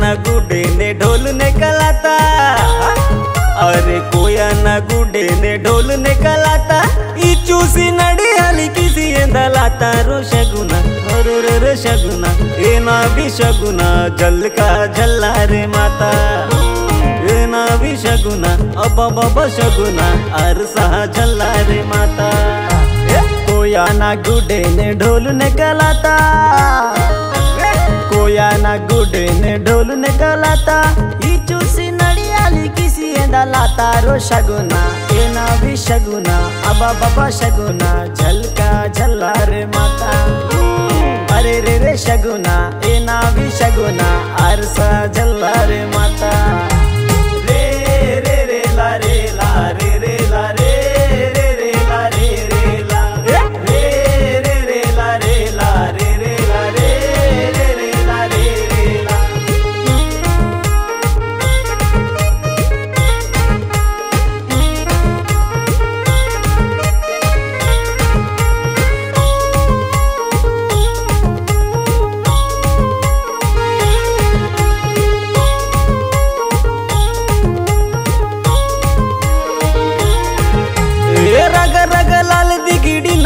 ना गुडे ने ढोल निकलाता। अरे कोया ना गुडे ने ढोल निकलाता। ई चूसी नड़ी हाली किसी दलाता रो शगुना अरे रे रे शगुना, ए ना भी शगुना जल का झल्ला रे माता। ए ना भी शगुना अब अब शगुना, अरसा झल्ला रे माता। कोया ना गुडे ने ढोल निकलाता। ना गुडे ने ढोल ने गलाता नड़ियाली किसी एंदा लाता। रो शगुना ए ना भी शगुना, अबा बाबा शगुना, झलका झल्ला रे माता। हम्म, अरे रे रे शगुना ए ना भी शगुना अरसा झल्ला रे माता।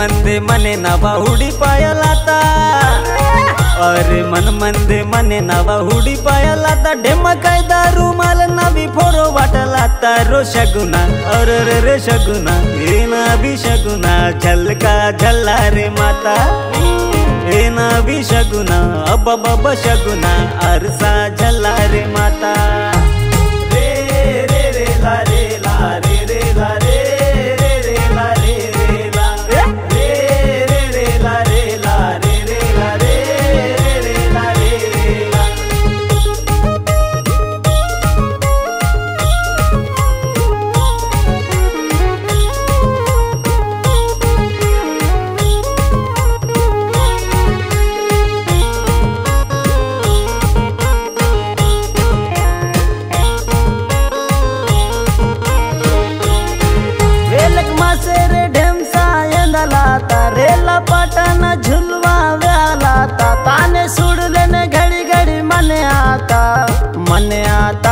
मंदे मने नवा हुडी पायलाता। अरे मन मंदे मने नवा हुडी पायलाता। ढेम काय दारू माल नवी फोडो वाटलाता। रो शगुना, अरे रे रे शगुना, हे ना भी शगुना, झलका झल्ला रे माता। हे भी शगुना अब बब शगुना अरसा झल्ला रे माता।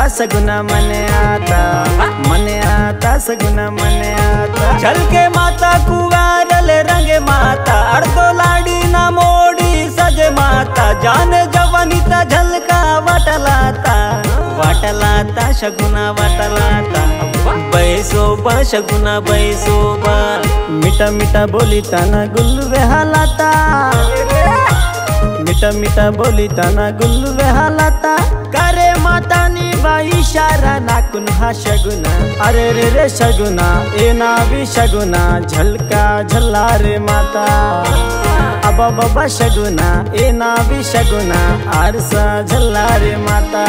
सगुना मने आता मने आता, सगुना मने आता। चल के माता कुवारले रंगे माता अर्धो लाडी ना मोडी सजे माता। जाने जवनिता झलका वाटलाता वाटलाता शगुना वाटलाता। बैसोबा शगुना बैसोबा मिठा मिठा बोली ताना गुल्लू हालाता मिठा मिठा बोली ताना गुल्लू हालाता करे नाकुन हा शगुना। अरे रे रे शगुना, ए ना भी शगुना, झलका झल्ला रे माता। अब बाबा शगुना, ए ना भी शगुना, आरसा झल्ला रे माता।